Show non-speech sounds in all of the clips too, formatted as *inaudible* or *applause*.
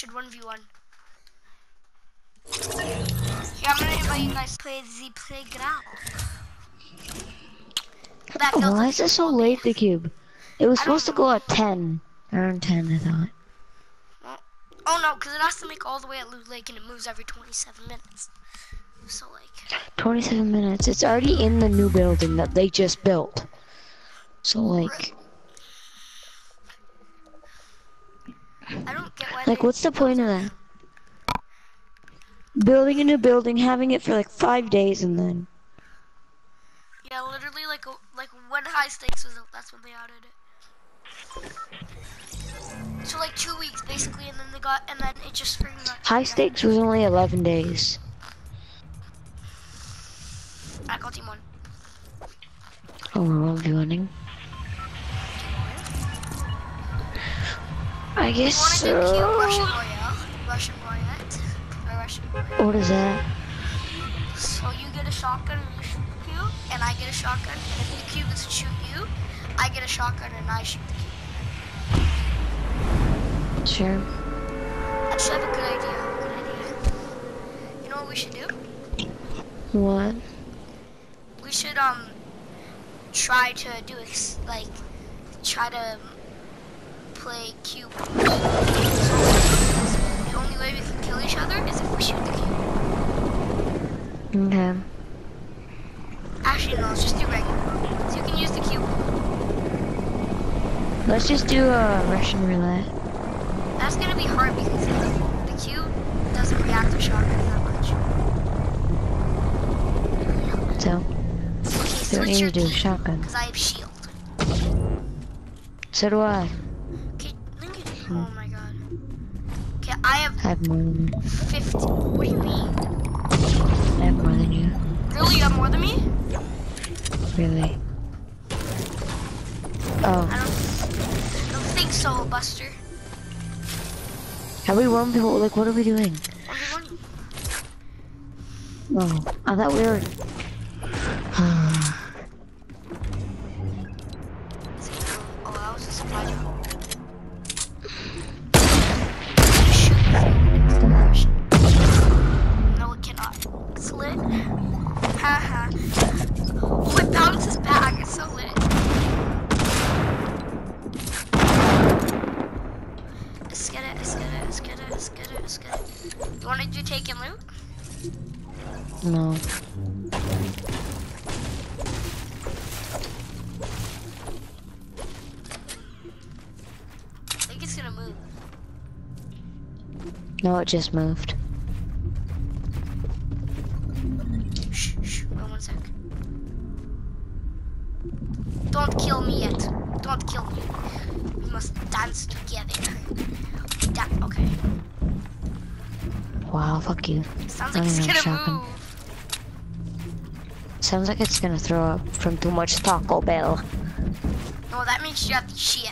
should 1v1. Yeah, I'm gonna invite you guys to play the playground. Oh, why is it so late, the cube? It was supposed to go at 10. Around 10, I thought. Oh no, because it has to make all the way at Loot Lake and it moves every 27 minutes. So like, 27 minutes. It's already in the new building that they just built. So, like, I don't get why. like what's the point of that? Building a new building, having it for like five days, and then Yeah, literally like like when High Stakes was that's when they added it. So like two weeks basically, and then they got, and then it just much. high stakes was only 11 days. I got team one. Oh, we're all running. I guess do Russian so. Russian Roulette, Russian Roulette. What is that? So you get a shotgun and you shoot the cube, and I get a shotgun. And if the cube doesn't shoot you, I get a shotgun and I shoot the cube. Sure. Actually, I have a good idea. Good idea. You know what we should do? What? We should um try to do like try to play cube. The only way we can kill each other is if we shoot the cube. Okay. Actually, no, let's just do regular. So you can use the cube. Let's just do a Russian roulette. That's gonna be hard because the, cube doesn't react to shotguns that much. So, Okay, don't switch need to do shotgun. because I have shield. So do I. Oh my god. Okay, I have I have more than you. 50. What do you mean? I have more than you. Really, you have more than me? Really. Oh. I Oh, don't, I don't think so, Buster. have we won before? Like, what are we doing? Oh, I thought we were. Just moved. Shh, shh. Wait one sec. Don't kill me yet. Don't kill me. We must dance together. Da okay. Wow, fuck you. Sounds like it's gonna shotgun. move. Sounds like it's gonna throw up from too much Taco Bell. No, that means you have to shit.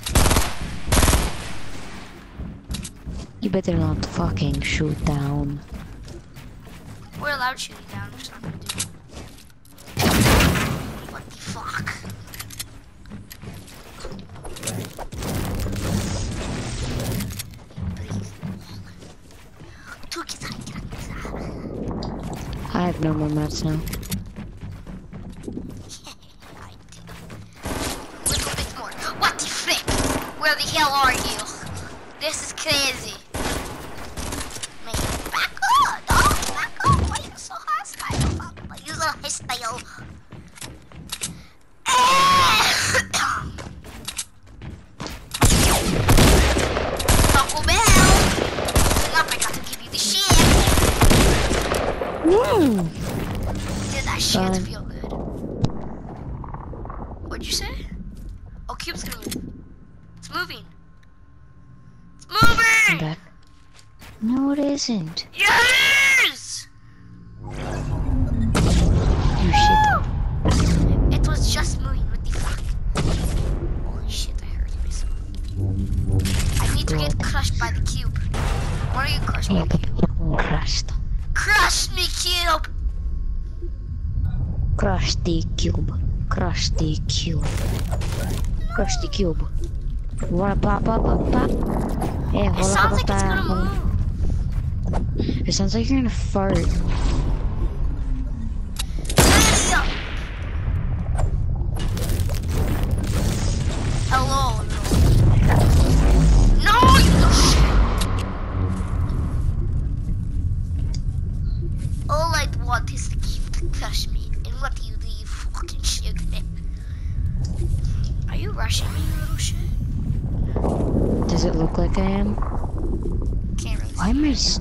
You better not fucking shoot down. We're allowed shooting down. We're just not gonna do it. What the fuck? Please. Two kids, I I have no more mats now. cube. Bora, pá, pá, pá, pá. Yeah, it sounds like it's gonna move. It sounds like you're gonna fart.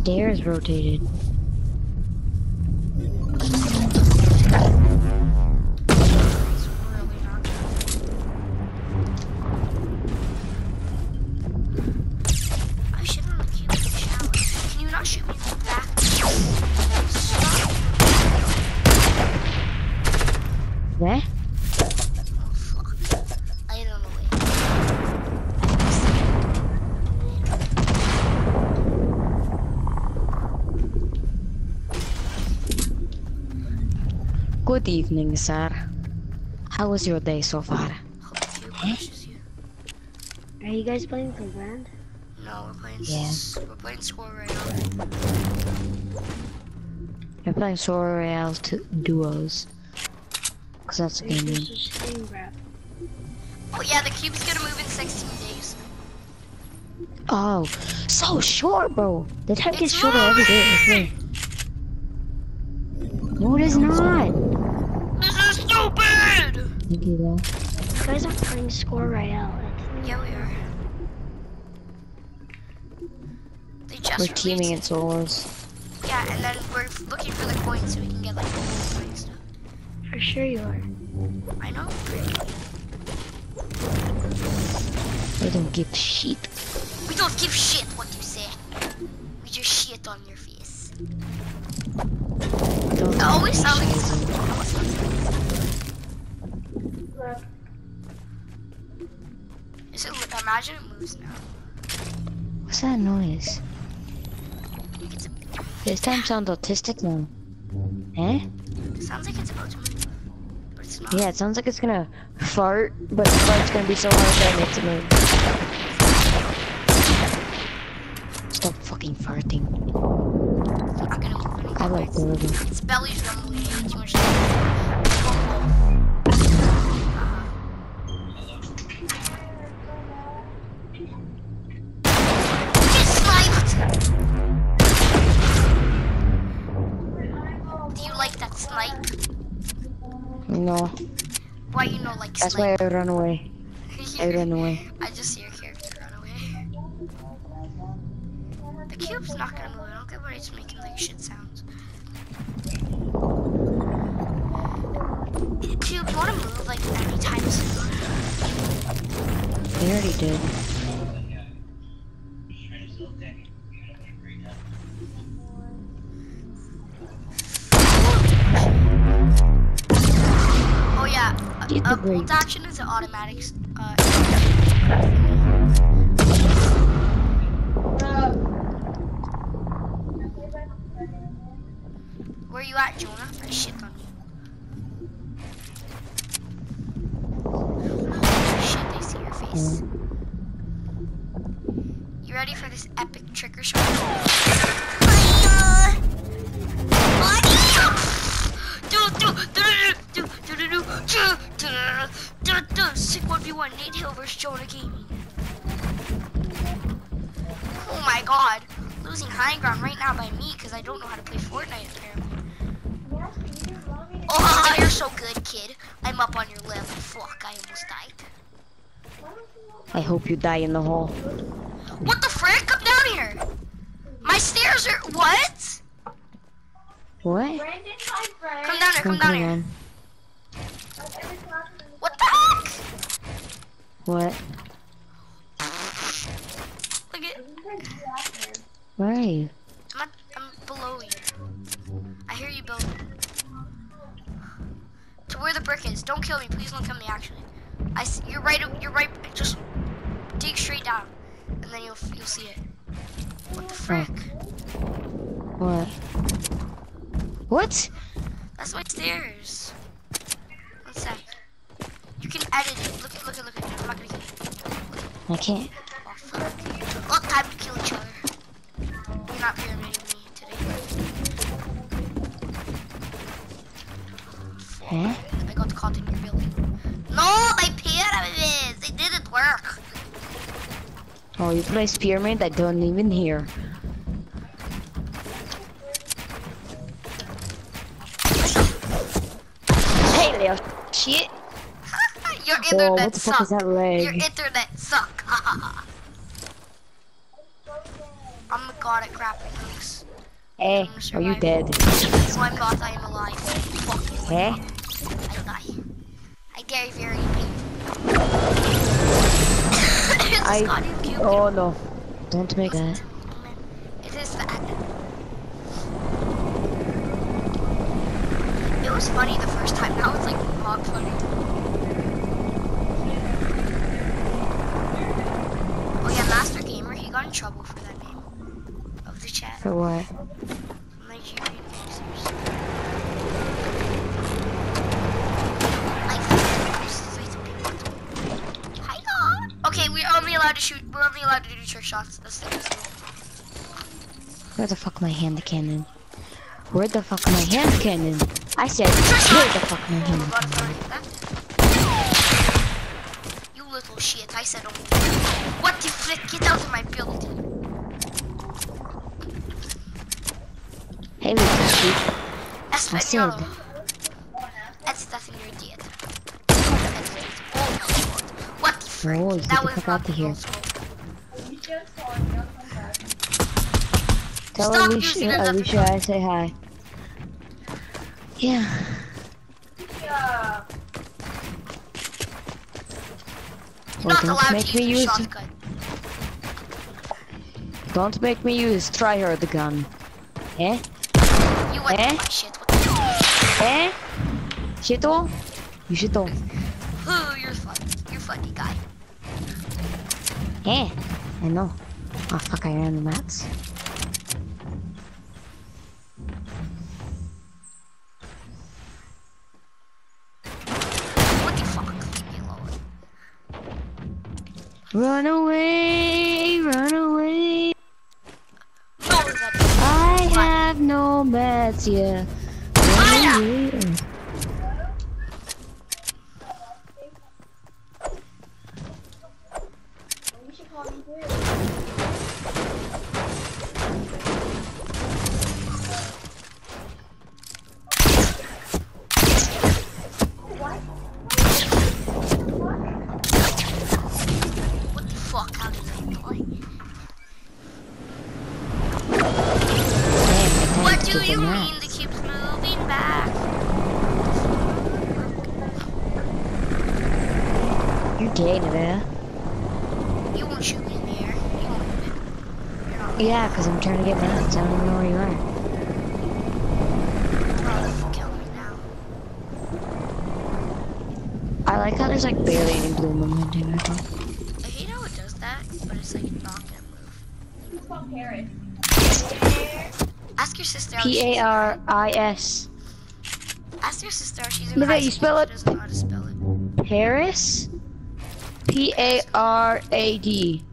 Stairs rotated? Good evening, sir. How was your day so far? Hope you crushes you. Are you guys playing for brand? No, we're playing. Yeah. s- We're playing score right now. You're playing Score Royale two duos. Cause that's the game. This is Oh yeah, the cube's gonna move in 16 days. Oh, so short, bro. The time It's gets shorter every day. No, it is not. This is stupid. Thank you, though. You guys are playing Score right now. Yeah, we are. They just We're teaming it. in solos. Yeah, and then we're looking for the coins so we can get like the gold and stuff. For sure you are. I know. I don't give shit. We don't give shit what you say. We just shit on your face. Don't It always sounds like shit. it's. Always sounds like Is it? li- Imagine it moves now. What's that noise? This time sounds autistic now. Eh? it sounds like it's about to move, but it's not. Yeah, it sounds like it's gonna fart, but the fart's gonna be so hard that it makes it move. Stop fucking farting. It's not gonna move. I like It's- the. Its belly's rumbling. No, Why you know like that's why? I run away. *laughs* I run away. I just see your character run away. The cube's not gonna move. I don't get why it's making like shit sounds. Cube, you wanna move like anytime soon? They already did. A bolt action is an automatic. Uh, where you at, Jonah? I shit on you. Oh, shit, they see your face. You ready for this epic trick or shot? Sick 1v1, Nate Hill versus Jonah Gaming. Oh my god. Losing high ground right now by me because I don't know how to play Fortnite apparently. Oh, *laughs* you're so good, kid. I'm up on your level. Fuck, I almost died. I hope you die in the hole. What the frick? Come down here. My stairs are. What? What? Come down here, come Oh, down here. on. What the heck? What? Look at. Where are you? I'm, at, I'm below you. I hear you building. To where the brick is. Don't kill me. Please don't kill me, actually. I s- you're right. You're right. Just dig straight down. And then you'll, you'll see it. What the oh. frick? What? What? That's my stairs. One sec. You can edit it. Look at, look look. I'm not gonna kill you. I can't. Oh, fuck. Well, time to kill each other. You're not pyramiding me today. Huh? I got caught in your building. No, my pyramids! It didn't work. Oh, you placed pyramid I don't even hear. Hey, little shit your internet what the fuck is suck. that Your internet suck. *laughs* I'm a god at grappling hooks. Eh, hey, are you dead? No, I'm not. I am alive. Fuck you. Hey? I die. I get very. *laughs* I. Oh no. Don't make that. It is that. It was funny the first time. Now it's like not funny. Oh yeah, Master Gamer, he got in trouble for that name of the chat. For what? Nigerian users. Like, Hi God. Okay, we're only allowed to shoot. We're only allowed to do trick shots. That's the that's the rule. Where the fuck my hand cannon? Where the fuck my hand cannon? I said, where the fuck my hand cannon? You little shit. I said, oh. The frick? Get out of my building. Hey, little sheep. Espanol. That's that's in your diet. That's it. Oh no. What the frick? Oh, that was not out of here. Tell Stop Alicia, using it as a Alicia I say hi. Yeah. You're Well, not don't allowed make to me use shotgun. Don't make me use try her the gun. Eh? You went Eh? shit. Eh? Shito? You shito. Oh, you're funny. You're funny guy. Eh? I know. Oh fuck, I ran the mats. What the fuck? Leave me alone. Run away, run away. No, that I mats, yeah. Fire! Run away. What the fuck? How did I play? Damn, I What can't do get you the mean mats. it keeps moving back? You're gay, Nevada. You won't shoot me in the air. You won't do it. Yeah, because I'm trying to get mats. I don't even know where you are. Kill me now. I like how there's like barely any bloom on my team. I. I hate how it does that, but it's like not gonna move. Ask your sister. P A R I S. Ask your sister. how She's in Look high you spell it. doesn't know how to spell it. Paris. P A R A D.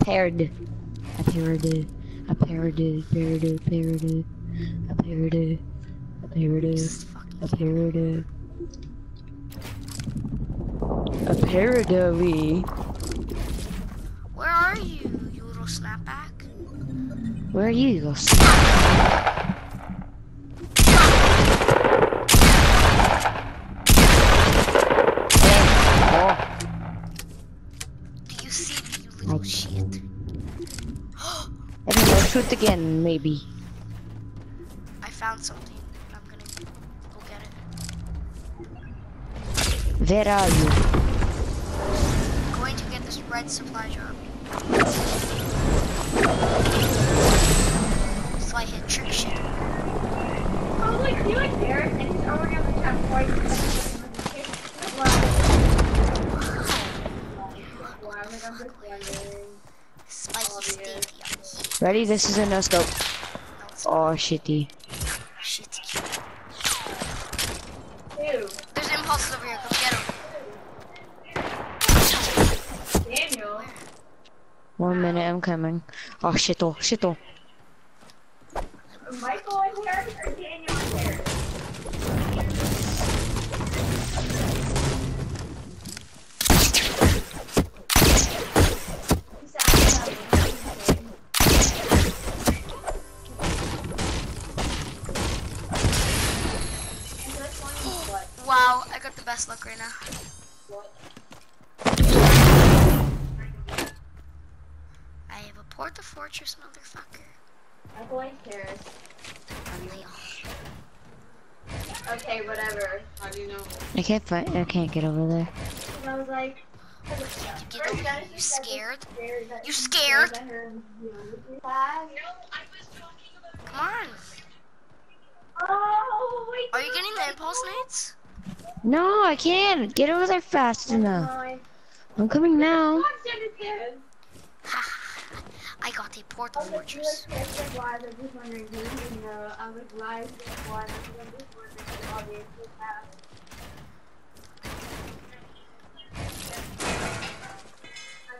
Paired. A paired. A parody, Paired. parody. A parody. A parody. A parody. A paired. Where are you, you little snapback? Where are you? You go. Oh, Do you see me, you little shit? *gasps* and then go shoot again, maybe. I found something, I'm gonna go get it. Where are you? I'm going to get this red supply drop. So I hit trick shit. Oh, like, do you like Derek? And he's already on the top point. Spiky stadium. Ready? This is a no scope. No, it's Oh, shitty. shit. Ew, There's impulses over here. Go get them. Daniel. One minute, I'm coming. Oh, shit! Oh, Michael in here Daniel best luck right now. I have a porta fortress, motherfucker. I'm going stairs. Okay, whatever. How do you know? I can't find. I can't get over there. And I was like, You get over here. You scared? You scared? Come on. Oh, wait. Are you getting the impulse nades? No, I can't get over there fast enough. Nine. I'm coming now. I got a porta fortress. I'm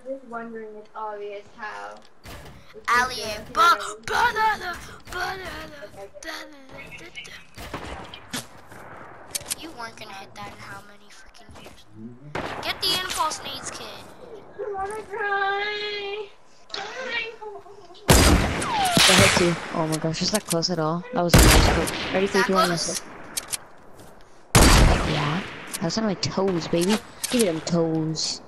just wondering it's obvious how. Allier. Ba banana. Banana. da-da-da-da-da. You weren't gonna hit that in how many freaking years? Get the impulse nades, kid. I wanna cry. I hit you. Oh my gosh, is that close at all? That was clip. Ready, three, two, one, close? let's go. Yeah. I was on my toes, baby. Give me them toes.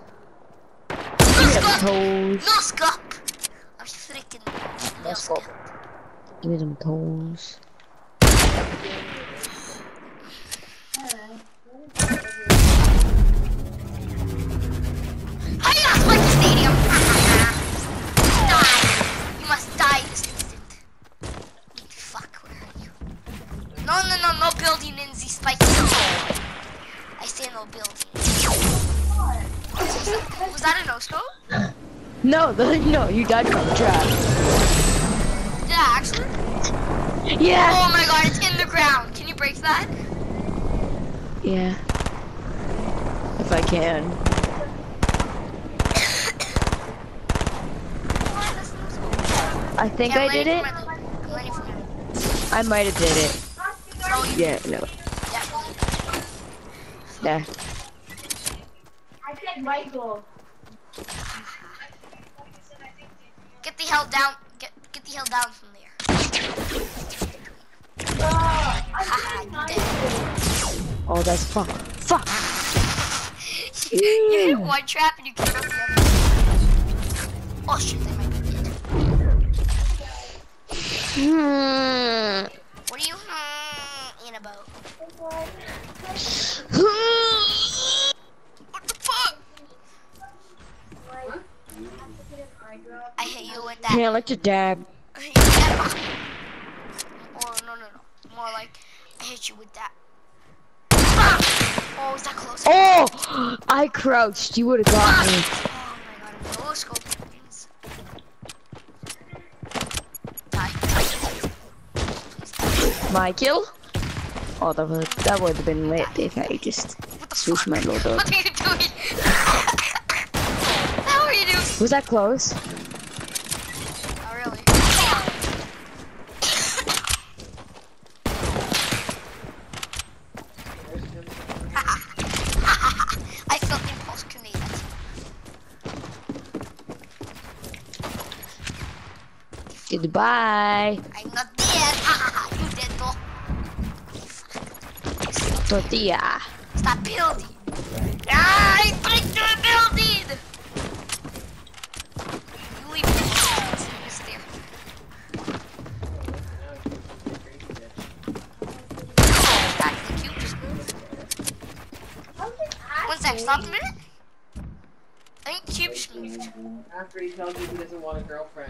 Give me them toes. No scope. I'm freaking no scope. Give me them toes. In the spike. I say no building. Was that a no scope? No, the, no, you died from the trap. Did I actually? Yeah. Oh my god, it's in the ground. Can you break that? Yeah. If I can. *coughs* I think Yeah, I did it. for my loot. I'm ready for my loot. I might have did it. No, Yeah, no. There. I said Michael. Get the hell down. Get get the hell down from there. Oh, I said you dead. Michael. Oh, that's fuck. Fuck. *laughs* you hit one trap and you kill the other. Oh shit, they might be dead. Hmm. What are you? What the fuck? I hit you with that. Yeah, like to dab. I hit you with that. Or no, no, no. More like I hit you with that. Oh, is that close? Oh! I crouched. You would have got me. Oh my god, I'm. Please. Die. My kill? Oh, that would that would have been lit if I just switched my load up. What are you doing? *laughs* How are you doing? Was that close? Oh, really? *laughs* I felt impulse. Goodbye. I'm not dead. you dead though. Tortilla. Stop building. Ah, I break the building. You leave me. You stay. Back to the cube. Just move. One sec. Stop a minute. I think the cube just moved. After he tells you he doesn't want a girlfriend,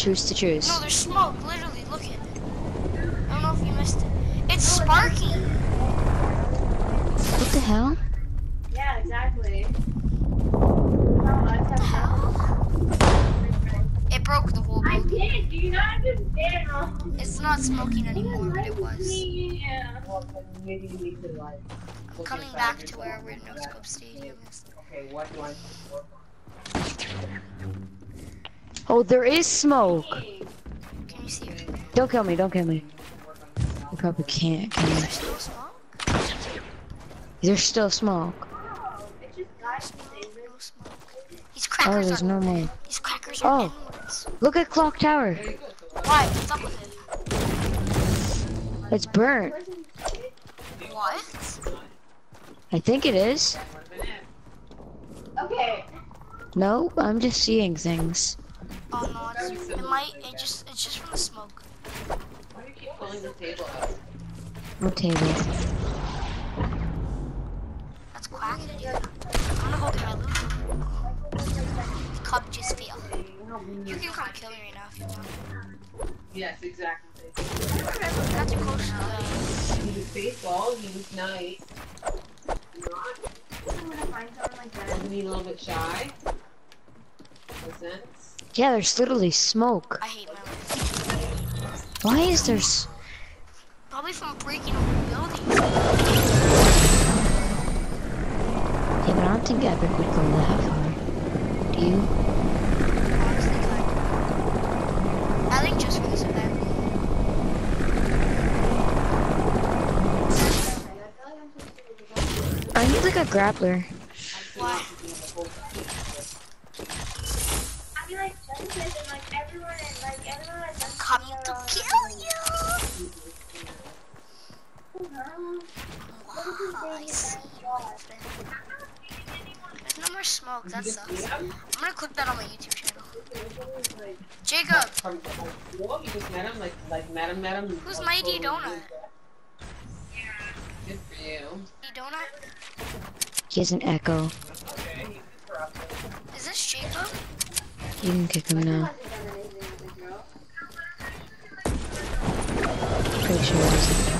like no to truce? No, there's smoke. Literally, look at it. I don't know if you missed it. It's sparky. What the hell? Yeah, exactly. What the hell? It broke the whole I did. Do you not understand? It's not smoking anymore, but it was. Yeah. Well, then maybe you need to like. look Coming back to where door. we're No Scope Stadium is. Okay, what do I? Oh, there is smoke. Can you see it? Don't kill me, don't kill me. You probably can't kill me. There's still smoke? There's still smoke. It's just guys. No smoke. These Oh, there's are no more. these crackers are Oh. inwards. Look at Clock Tower. There you go. So Why? What's up with it? It's burnt. What? I think it is. Okay. No, I'm just seeing things. Oh no, it's, it might. It just. It's just from the smoke. Why do you keep pulling the table out? What table? That's quack. I'm gonna go get my loot. Cup just fell. You can come kill me right now if you want. Yes, exactly. Got too close to the. He was baseball. He was nice. I'm gonna find someone like that. Wasn't he a little bit shy? Wasn't? Yeah, there's literally smoke. I hate my life. Why is there s- Probably from breaking over buildings. Yeah, but I don't think Epic would go that far. Do you? Honestly, kind. I think just for this event. I need like a grappler. Why? I mean, like, Genesis and like everyone and like everyone like that's Coming to kill you. Wow, I see. There's no more smoke. That sucks. I'm gonna clip that on my YouTube channel. Jacob. Who's Mighty Donut? Good for you. you donut? He has an echo. You can kick him now. Pretty sure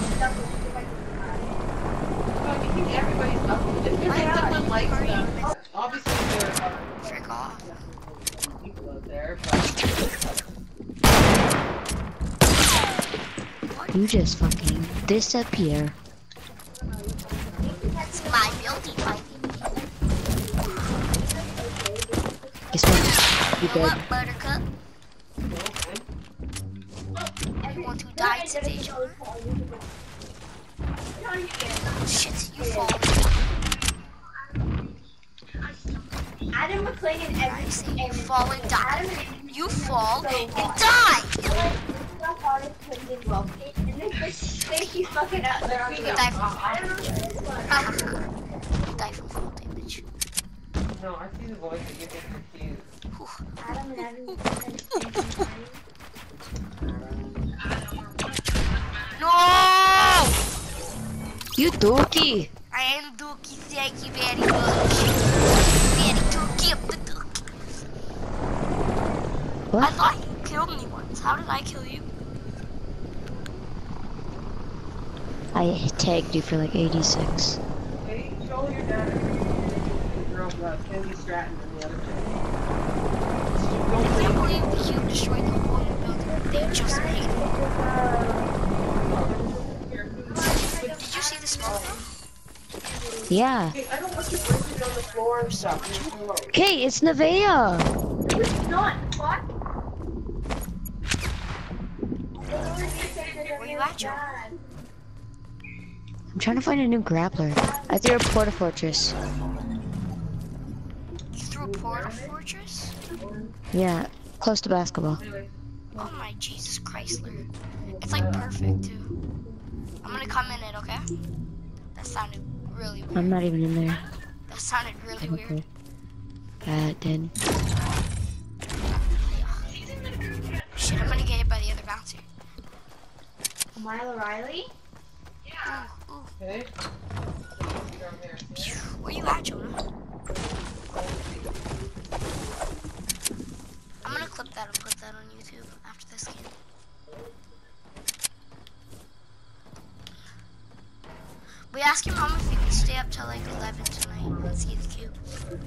You just fucking disappear. What? You You know dead. what, Buttercup? You want to die today, John? Shit, you fall. Adam was playing in I every say you fall and die. You fall and die. stuff on his twins well. And then this thing he's fucking up there Die from I don't know what it is, but die from fall damage. no, I see the voice that you get confused. Adam and Evan. No! You dookie! I am Dookie, thank you very much. Very Dookie of the Dookie. I What? thought you killed me once. How did I kill you? I tagged you for like 86. Okay, show your dad. Girl, uh, Kenzie Stratton and the other chick. Believe the destroyed the whole building. They just made it. Yeah. Okay, it's Nevea! It's not. What? I'm trying to find a new grappler. I threw a Porta Fortress. You threw a porta fortress? Yeah, close to basketball. Oh my Jesus Chrysler. It's like perfect too. I'm gonna come in it, okay? That sounded really weird. I'm not even in there. That sounded really weird. Okay. That did. Shit, I'm gonna get hit by the other bouncer. Milo Riley? Ooh, ooh. Okay? You're there, see? Where you at, Jonah? I'm gonna clip that and put that on YouTube after this game. We asked your mom if you could stay up till like 11 tonight and see the cube.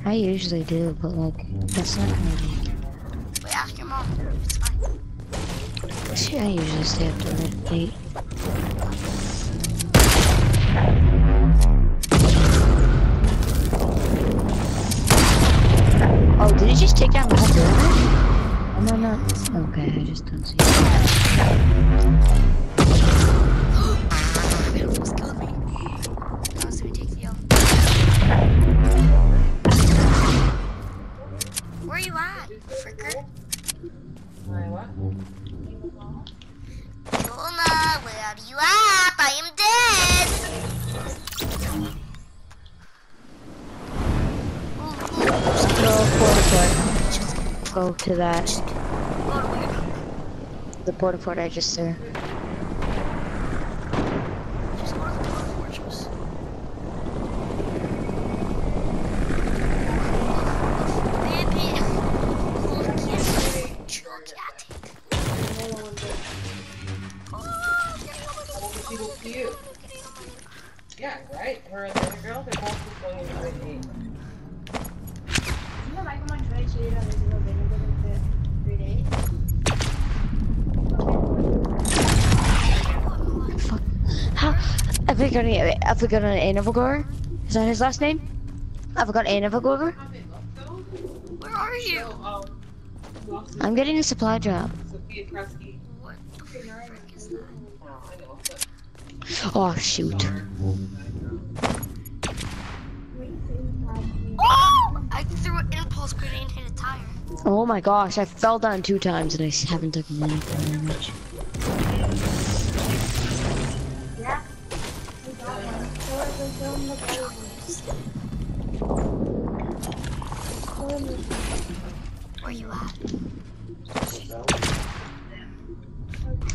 I usually do, but like, that's not gonna be. We asked your mom. if It's fine. See, I usually stay up till like 8. Oh, did you just take down the whole building? Am I not? Okay, I just don't see. It almost killed me. Now it's gonna take the L. Where are you at, fricker? Alright, what? Jonah, where are you at? I am dead. Go to that. go to where? The porta fort I just threw. I forgot an Anavagor. Is that his last name? I forgot Anavagor. Where are you? I'm getting a supply drop. What the frick is that? Oh, I know. But Oh shoot. Oh! I threw an impulse grenade and hit a tire. Oh my gosh, I fell down two times and I haven't taken any damage. You at?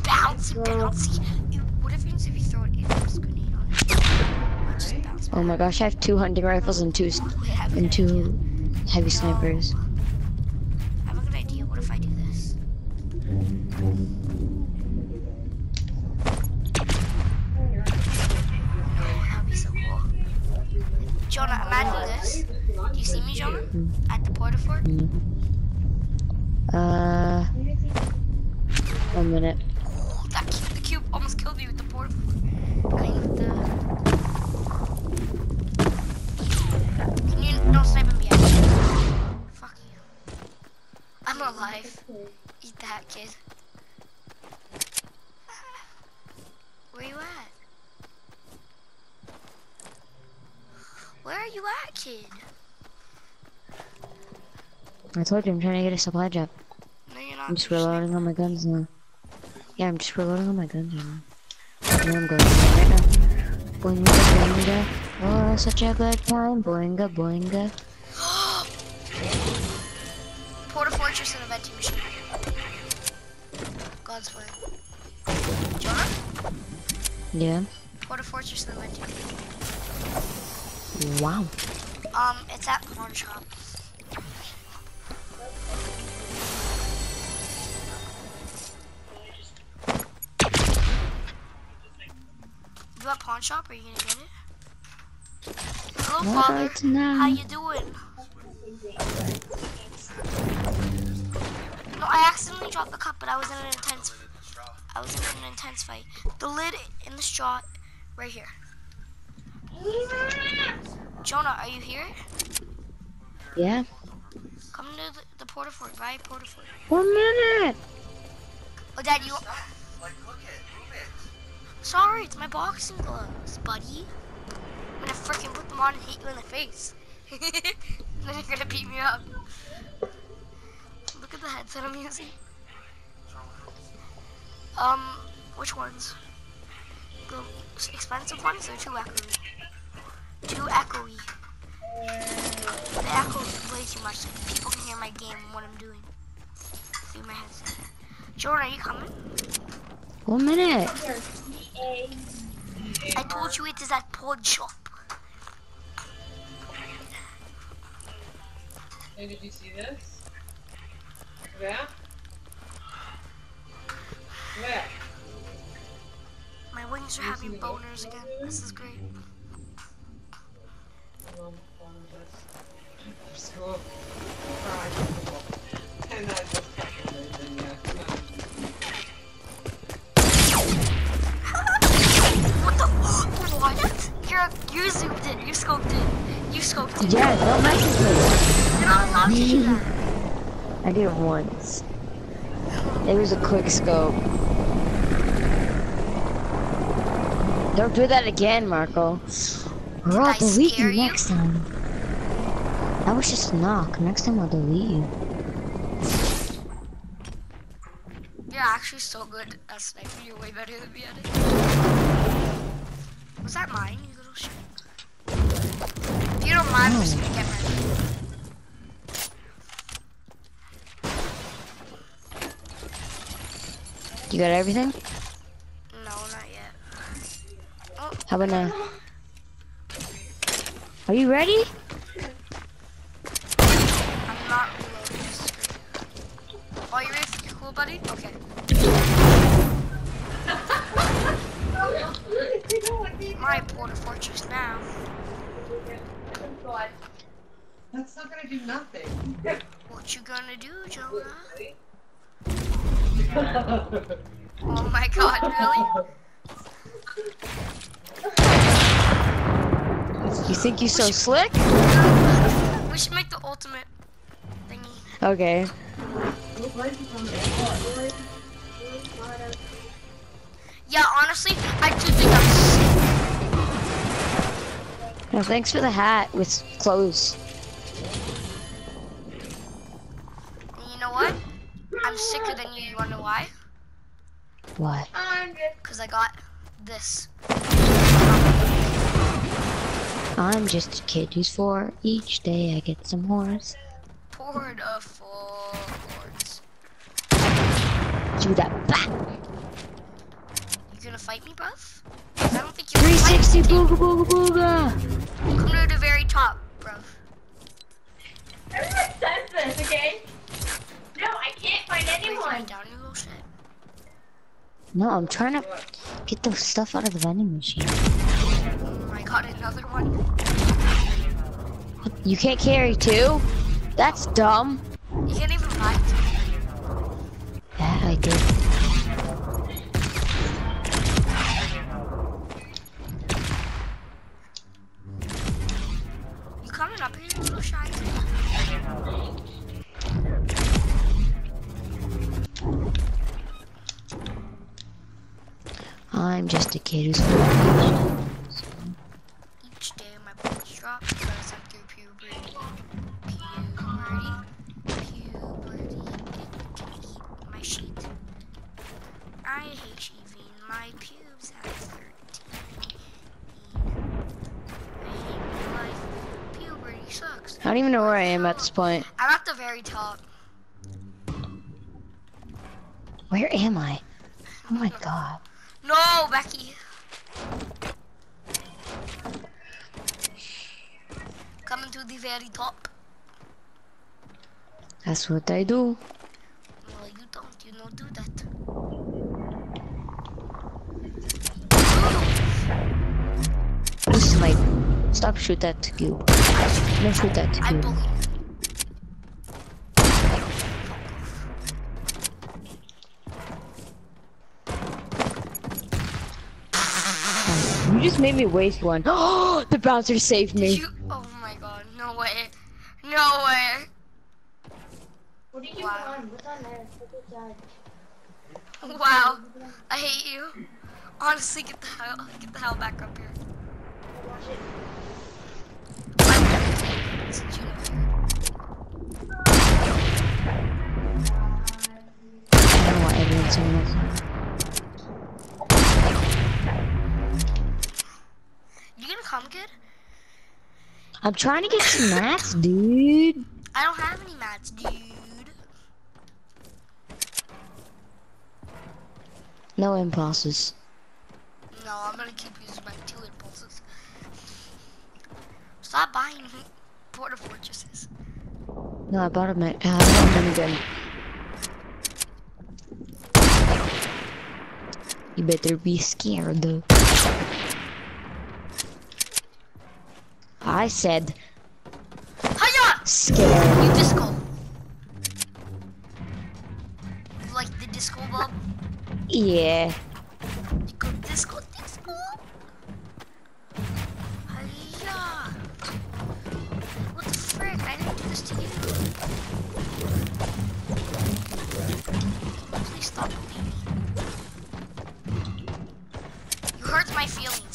Bouncy, bouncy. You, what happens if you throw an grenade on it? It just bounce Oh my gosh, I have two hunting rifles and two s- Wait, I have a and two heavy snipers. I have a good idea. What if I do this? Oh, that'd be so cool. Jonah, imagine this. Do you see me, Jonah? At the porta fort? Uh, one minute. Oh, that cube, the cube almost killed me with the. Can you hit the... Can you don't snipe him yet? Fuck you. I'm alive. Eat that, kid. Where you at? Where are you at, kid? I told you I'm trying to get a supply drop. No, you're not. I'm just reloading on my guns now. Yeah, I'm just reloading on my guns right now. I'm going right now. Boinga, boinga. Oh, such a good time. Boinga, boinga. *gasps* Porta Fortress and a vending machine. God's way. Jonah? Yeah. Port a Fortress and a vending machine. Wow. Um, it's at pawn shop. You at pawn shop? Are you gonna get it? Hello, Not father. right now. How you doing? No, I accidentally dropped the cup, but I was in an intense. I was in an intense fight. The lid in the straw, right here. Jonah, are you here? Yeah. Come to the, the porta fort, right? Porta fort. One minute. Oh, Dad, you. Sorry, it's my boxing gloves, buddy. I'm gonna freaking put them on and hit you in the face. *laughs* then you're gonna beat me up. Look at the headset I'm using. Um, which ones? The expensive ones or too echoey? Too echoey. The echo is way too much. People can hear my game and what I'm doing through my headset. Jordan, are you coming? One minute. I told you it is at pawn shop. Hey, did you see this? Yeah? Where? My wings are having boners again. This is great. Um, What? You're you zoomed in. You scoped in. You scoped it. Yeah, don't message me. You're not allowed to do that. I did it once. It was a quick scope. Don't do that again, Marco. Or I'll I delete you you? next time. That was just a knock. Next time I'll delete you. You're actually so good at sniping. You're way better than me at it. Was that mine, you little shit? If you don't mind, I'm just gonna get ready. You got everything? No, not yet. Oh, How about now? Are you ready? I'm not reloading. Oh, you ready for cool buddy? Okay. *laughs* My Porta Fortress now. That's not gonna do nothing. What you gonna do, *laughs* Jonah? Oh my god, really? You think you're so slick? We should make the ultimate thingy. Okay. Yeah, honestly, I do Well, thanks for the hat with clothes. You know what? I'm sicker than you. You wanna know why? What? Because I got this. I'm just a kid who's four. Each day I get some horse. Poured of full cords. Do that. back. You gonna fight me, bruv? I don't think you're 360 me. booga booga booga. Come to the very top, bruv. Everyone says this, okay? No, I can't find anyone. down, you little shit. No, I'm trying to get the stuff out of the vending machine. Oh my god, another one. You can't carry two? That's dumb. You can't even buy it. That I did. You coming up here, you little shy? I'm just a kid who's. Each day my points drop because I'm through puberty. Puberty. Puberty. My sheet. I hate shaving. My pubes have 13. I hate my life. Puberty sucks. I don't even know where I am at this point. I'm at the very top. Where am I? Oh my god. No, Becky. Coming to the very top. That's what I do. No, you don't. You don't do that. Stop shoot that you. Don't shoot that I cube. You just made me waste one. Oh, *gasps* the bouncer saved me. you? Oh my god. No way. No way. What did you Wow. find? What's on there? What's inside? Wow. I hate you. Honestly, get the hell, get the hell back up here. Since you know I don't want everyone saying this. You gonna come, kid? I'm trying to get some mats, dude. I don't have any mats, dude. No impulses. No, I'm gonna keep using my two impulses. Stop buying porta fortresses. No, I bought a mat. Uh, I bought a minigun. You better be scared. I said Hiya! scared. You disco. You like the disco bulb? Yeah.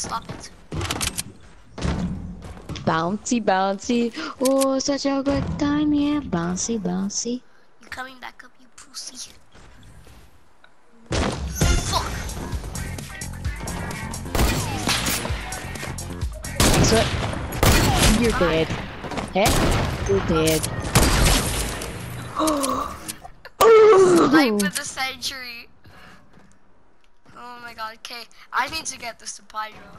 Stop it. Bouncy, bouncy. Oh, such a good time, yeah. Bouncy, bouncy. You coming back up, you pussy. Fuck. What? You're dead. Eh? You're dead. Life of the century. My god, okay. I need to get the to Pyro.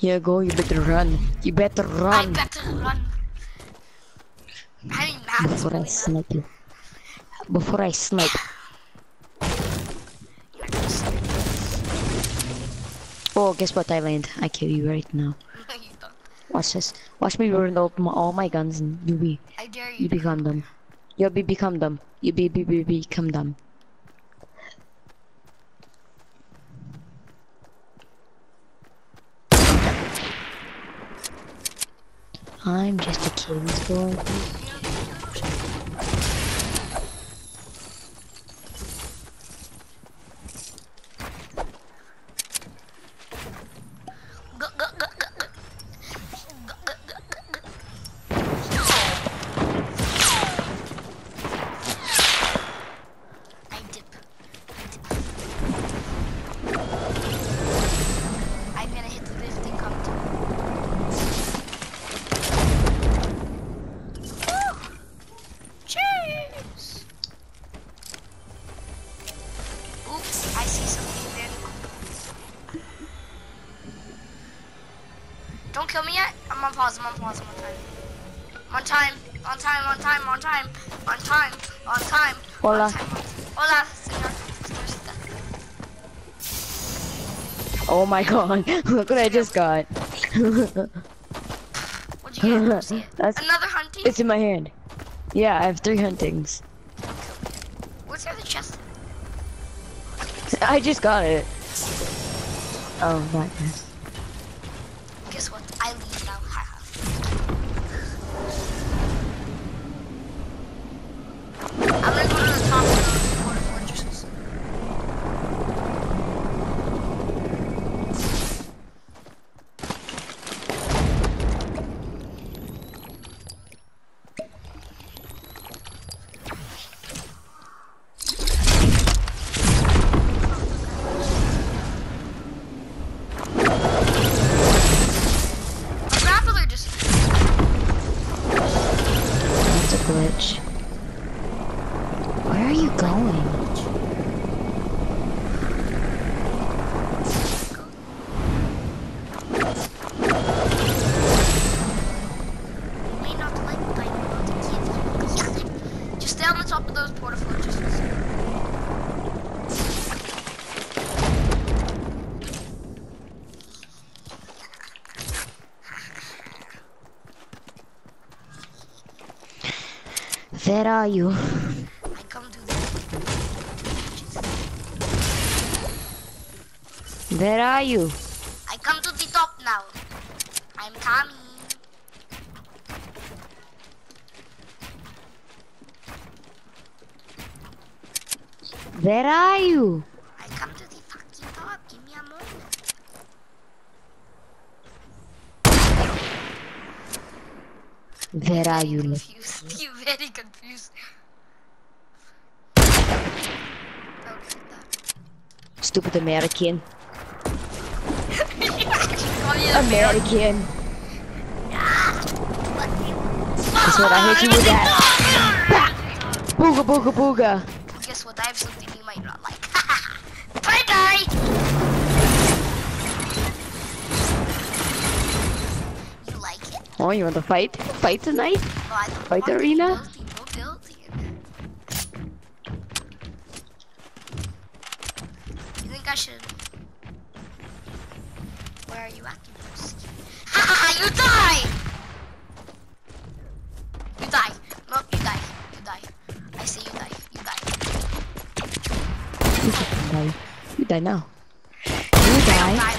Yeah, go. You better run. You better run. I better run. I mean, before I snipe you. Before I snipe. Oh, guess what, I Thailand? I kill you right now. *laughs* no, you. Watch this. Watch me burn up my, all my guns and you be I dare you you. become them. You be become dumb. You be be be become them. I'm just a boy. Hola. Hola, señor. Oh my god! *laughs* Look what I just got. What'd you. That's *laughs* Another hunting? it's in my hand. Yeah, I have three huntings. Where's the other chest? I just got it. Oh, my this. Where are you? I come to the Where are you? I come to the top now. I'm coming. Where are you? I come to the fucking top. Give me a moment. Where are you? Nick? Confused. you very confused. Don't do that. Stupid American. You actually call me American. Guess what? I hit you with that. Booga booga booga. Guess what? I have something you might not like. Bye bye. You like it? Oh, you want to fight? Fight tonight? Fight arena? right now. You die.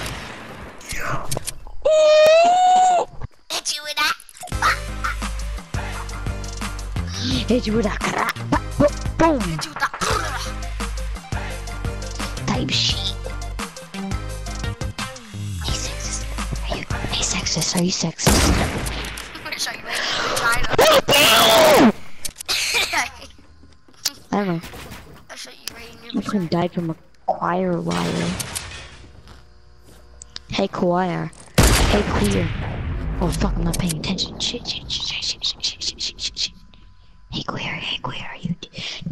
Hit you with that. Hit you with that. Boom. Hit you with that. Type shit. Sexist. Are you, sexist, are you sexist? I'm gonna show you vagina. Oh, *laughs* I don't know. I'll show you right in your died from a choir wire. Hey choir. Hey queer. Oh fuck, I'm not paying attention. Shit, shit, shit, shit, shit, shit, shit, shit, shit, shit. Hey queer, hey queer, you.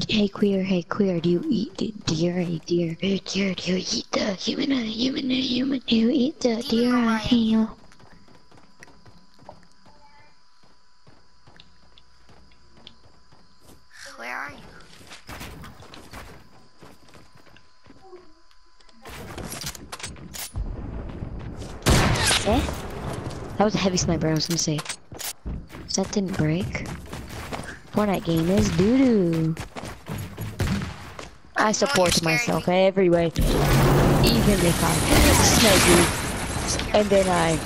Hey queer, hey queer. Do you eat deer? Hey deer, deer. Do you eat the human? Human? Human? Do you eat the deer? Hey, Where are you? Eh? That was a heavy sniper. I was gonna say. That didn't break. Fortnite game is doo doo. I support myself me. every way, even if I snipe you, and then I.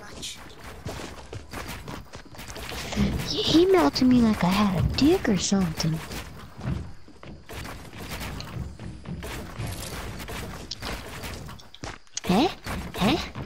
Much. He melted me like I had a dick or something. Huh? Huh?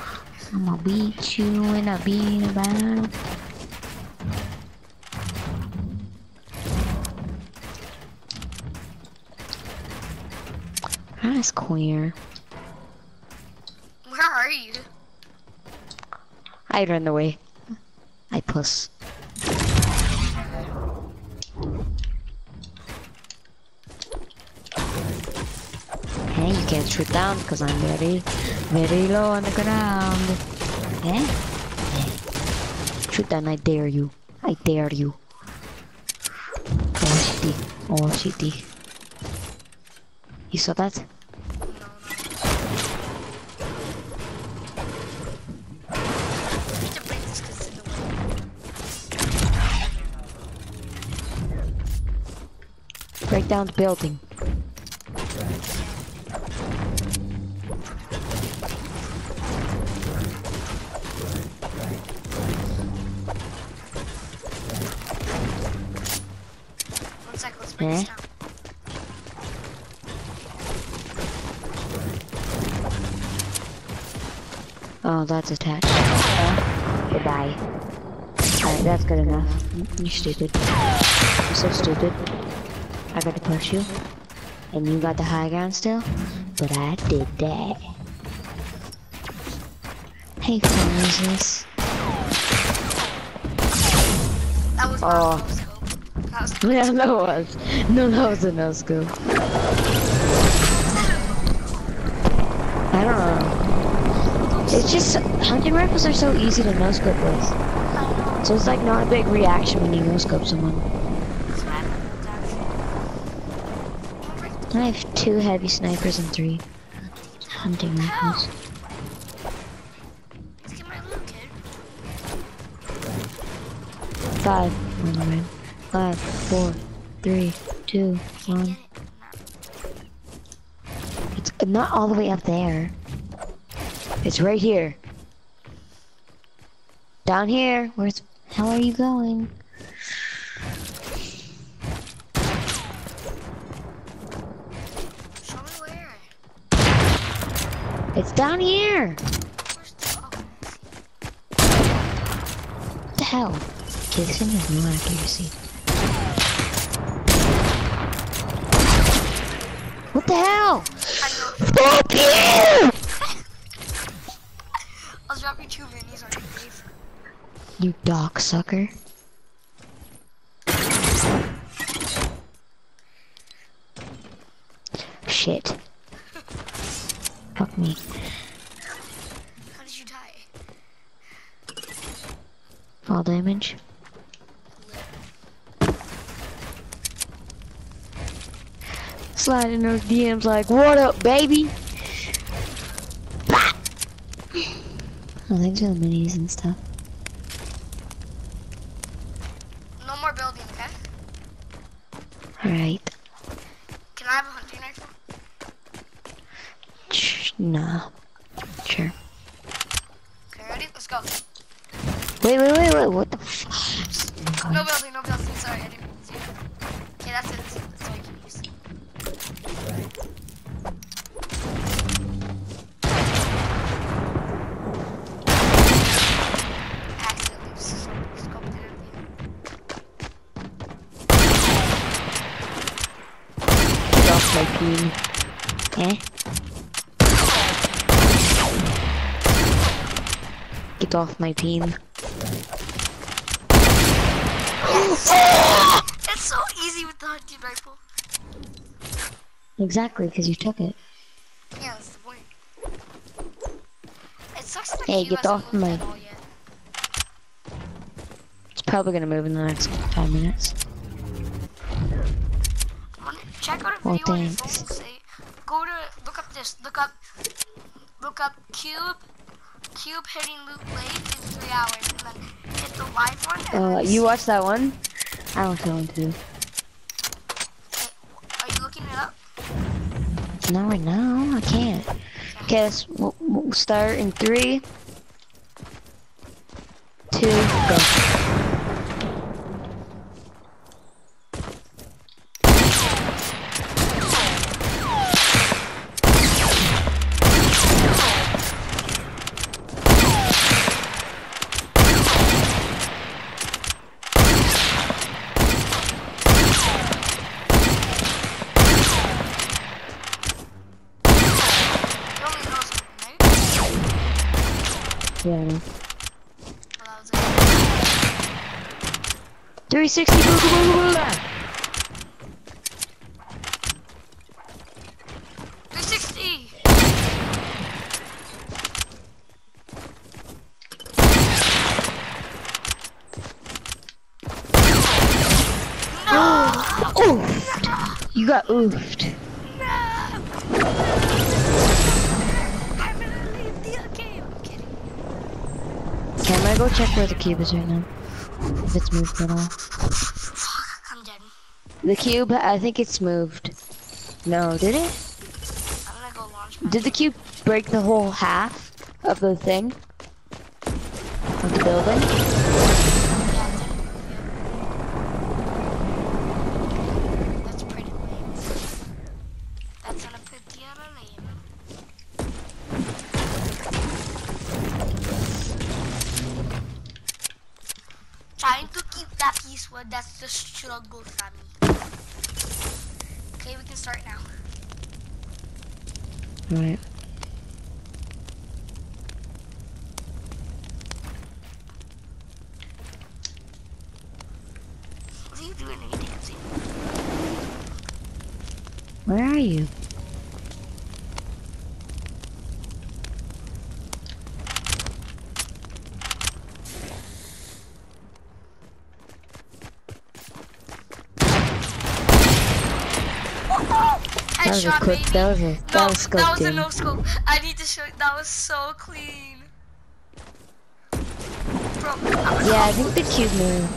I'ma beat you in a beat battle. Ah, That's queer. Where are you? I run away. I puss. Hey, you can't shoot down because I'm very, very low on the ground. Yeah? yeah. Shoot down, I dare you. I dare you. Oh, shitty. Oh, shitty. You saw that? I need to break this because it's in the way. Break down the building. One sec, let's break this down. Oh, that's attached. Uh, goodbye. Alright, that's good enough. You're stupid. You're so stupid. I got to push you. And you got the high ground still? But I did that. Hey, Moses. That was Oh. not a scope. That was *laughs* Yeah, that was. No, that was a no scope. I don't know. It's just, hunting rifles are so easy to no scope with. So it's like not a big reaction when you no scope someone. I have two heavy snipers and three hunting rifles. Five way. Five, four, three, two, one. get it. Nah. It's not all the way up there. It's right here. Down here. Where's hell are you going? Show me where. It's down here. The What the hell? Okay, this thing has no accuracy. What the hell? Fuck you! I'll drop you two minis on your face. You doc sucker. Shit. Fuck me. How did you die? Fall damage. Sliding those DMs like, what up, baby? Bah! Oh, thanks for the minis and stuff. No more building, okay? Alright. Can I have a hunting rifle? Sh- Nah. Sure. Okay, ready? Let's go. Wait, wait, wait, wait. What the fuck? No building, no building. Sorry, I didn't mean to. Okay, that's it. Get off my peen. It's so easy with the hunting rifle. Exactly, because you took it. Yeah, that's the point. It sucks that Hey, get off my- at all yet. It's probably gonna move in the next five minutes. Check out a Well, video on your phone. Say, go to look up this. Look up, look up cube, cube hitting Loot Lake in three hours, and then hit the live one. Uh, you watched that one? I watched that one too. Are you looking it up? No, right now I can't. Okay, let's we'll, we'll start in three, two, go. You only know something, right? Yeah, I know. Well, that was it. 360, boo, boo, boo, boo, boo. 360. Oofed. *gasps* You got oofed. Okay, I'm gonna go check where the cube is right now. If it's moved at all. The cube, I think it's moved. No, did it? Go. Did the cube break the whole half of the thing? Of the building? Yeah, it did. Yeah. That's pretty lame. That's on a pretty lame. Trying to keep that peaceful, that's the struggle, family. Okay, we can start now. Right. What are you doing? You can't see. Where are you? That was a Headshot, quick, baby. that was a, no, that was scope that was a no scope. I need to show. you. That was so clean. Bro, I'm Yeah, I think the cube moved.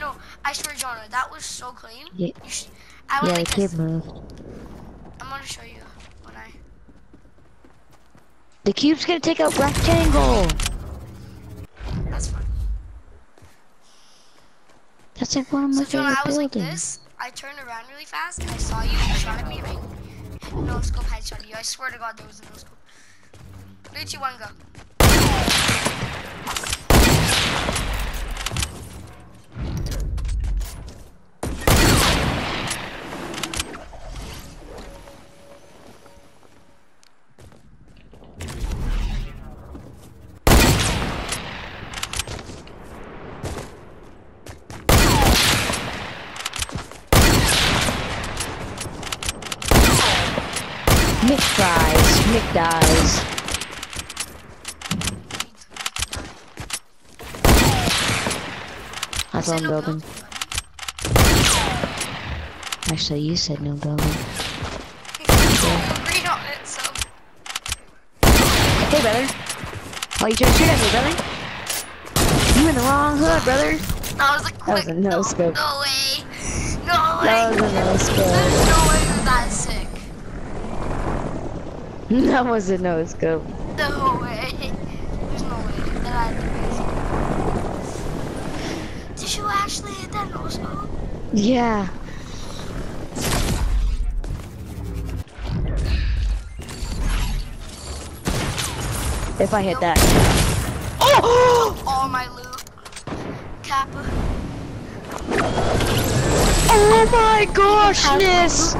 No, I swear, Jonah, that was so clean. Yeah, I yeah the cube moved. I'm gonna show you when I. The cube's gonna take out rectangle! That's fine. That's like one of my So Jonah, I was like this. I turned around really fast and I saw you. You shot at me, right? Scope headshot you. I swear to God, there was a no scope. Two, one, go. No building. Actually, you said no building. Agree on it, so. Hey, brother. Why you trying to shoot at me, brother? You in the wrong hood, brother. That was a quick. was a no no, scope. No way. No way. That was a no scope. There's no way you're that sick. *laughs* That was a no scope. No way. There's no way that I did Did you actually hit that? Yeah. If I hit that. Oh! All my loot. Kappa. Oh my goshness!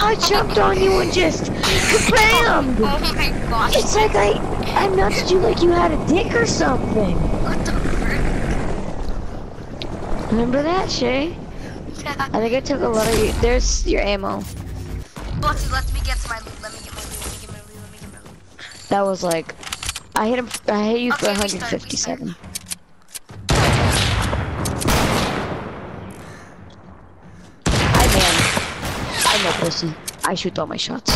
I jumped on you and just kabam! Oh my gosh. It's like I I nudged you like you had a dick or something. What the frick? Remember that, Shay? Yeah. I think I took a lot of you. There's your ammo. Bucky, let me get to my loot. Let me get my loot. Let me get my loot. Let me get my loot. That was like, I hit him. I hit you for Okay, restart, 157. I man, I'm no pussy. I shoot all my shots.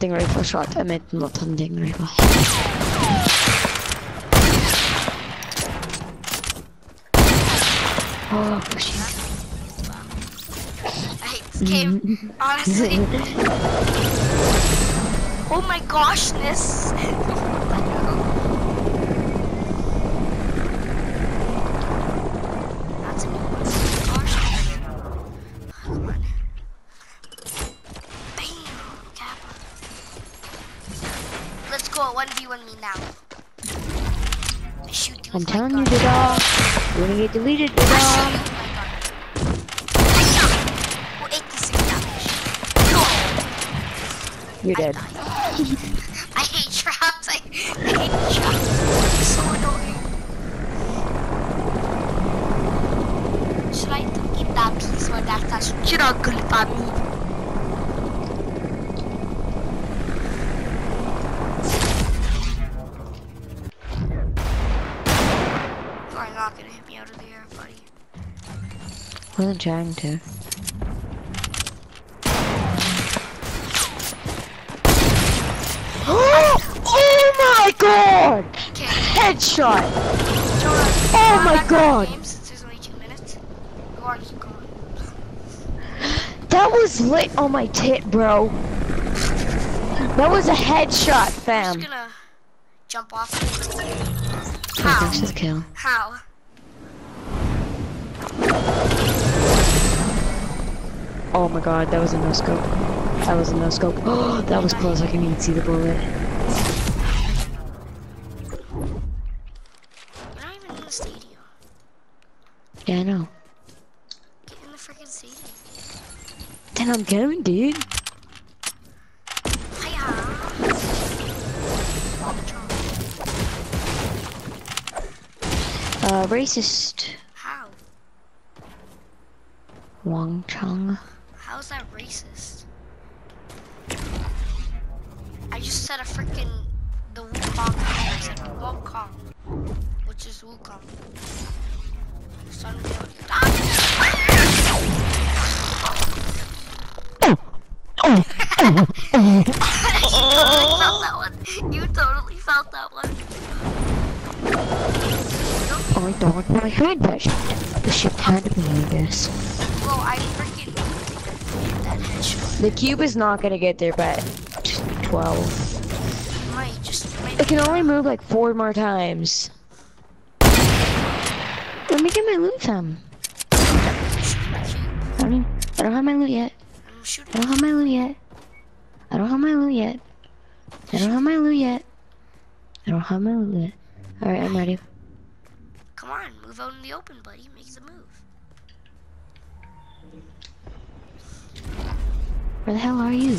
Hunting rifle shot. I meant not hunting rifle. Oh, pushing. I hate this game. Honestly. *laughs* oh my goshness. *laughs* I'm telling you, gun. You're gonna get deleted, I you with my gun. Hiya! Well, 86 damage. You're dead. I hate traps. I, hate traps. So annoying. Should I eat that piece or that struggle for me? Wasn't trying to. oh my god! Okay, Headshot! Jonah. Oh my God. Game since there's only two minutes. You are just gone. That was lit on my tit, bro. That was a headshot, I'm fam. just gonna jump off. How? just kill. How? Oh my god, that was a no scope. That was a no scope. Oh, *gasps* that was close. I can even see the bullet. We're not even in the stadium. Yeah, I know. Get in the freaking stadium. Then I'm going, dude. Uh, racist. How? Wang Chang. How's that racist? I just said a freaking the Wukong. I said Wukong, which is Wukong. Son of a- you totally felt that one. You totally felt that one. I I heard that shit. The shit had to be, I guess. Bro, I freaking hit that headshot. The cube is not gonna get there by 12. Might just might It can only move like four more times. Let me get my loot cube. I don't, I don't have my loot yet. I don't have my loot yet. I don't have my loot yet. I don't have my loot yet. I don't have my loot yet. Alright, I'm ready. Come on, move out in the open, buddy. Make the move. Where the hell are you?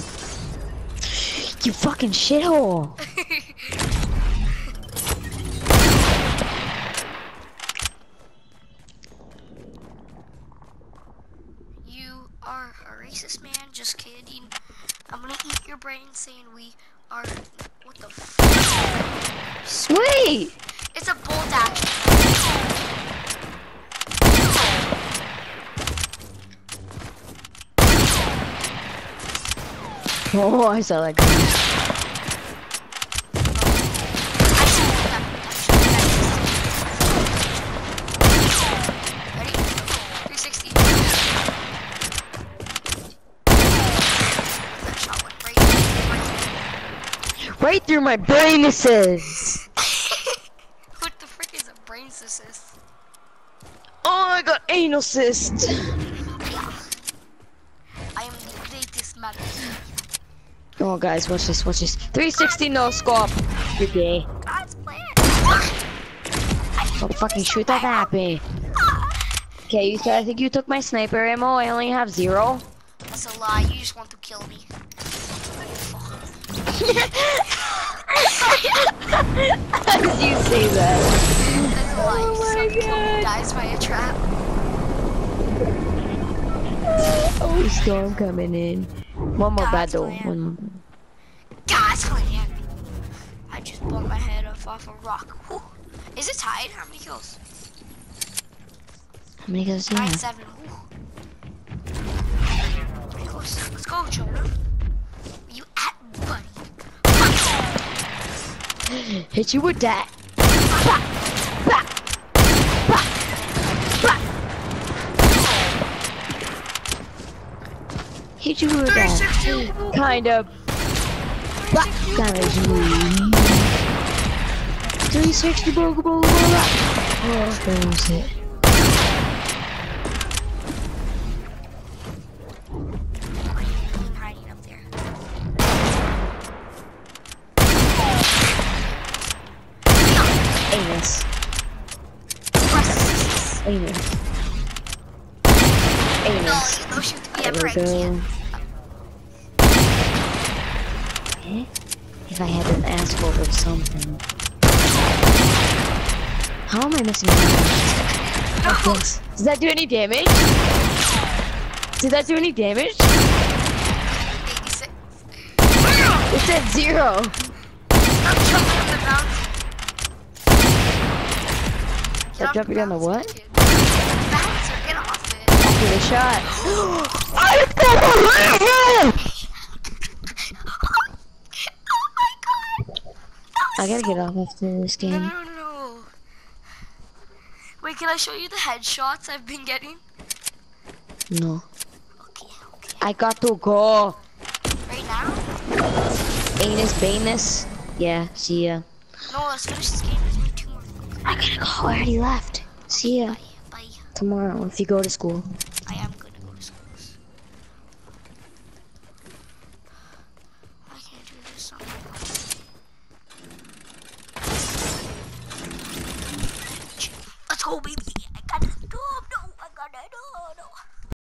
You fucking shithole! *laughs* you are a racist man. Just kidding. I'm gonna eat your brain saying we are. What the f? Wait! It's a bolt action. Oh, I saw that. coming. I see that. Ready? 360. That shot went right, through my brain assist. *laughs* What the frick is a brain assist? Oh, I got anal cyst. I am the greatest man. Oh, guys, watch this, watch this. 360 no scope. You're gay. God's. Don't fucking shoot that at me. Okay, you said I think you took my sniper ammo. I only have zero. That's a lie. You just want to kill me. As *laughs* you say that. That's a lie. You just want to kill me. Dies by a trap. Oh, storm coming in. One more battle. One more. God's plan. I just blew my head off off a rock. Whew. Is it tied? How many kills? How many kills do you Nine have? seven. Whew. Pretty close. Let's go. Where you at, buddy? *gasps* Hit you with that. Hit you with that. Kind of. Bah, kind of. 360 blah, blah, blah, blah. Oh, that was it. I'm hiding up there. Anus. Anus. No, you know shoot to be There ever we go. can. Eh? If I asshole or something. How am I missing No. Does that do any damage? Did that do any damage? Babysit. It said zero. Stop jumping on the mountain. Get Stop jumping on the mountain, what? Bouncer, get off it. After *gasps* *gasps* the shot. I Oh my god. I gotta get off after this No, game. no, no. Wait, can I show you the headshots I've been getting? No. Okay, okay. I got to go. Right now? Anus, banus. Yeah, see ya. No, let's finish this game. There's only two more. I gotta go. I already left. See ya Bye. tomorrow if you go to school. Kobe.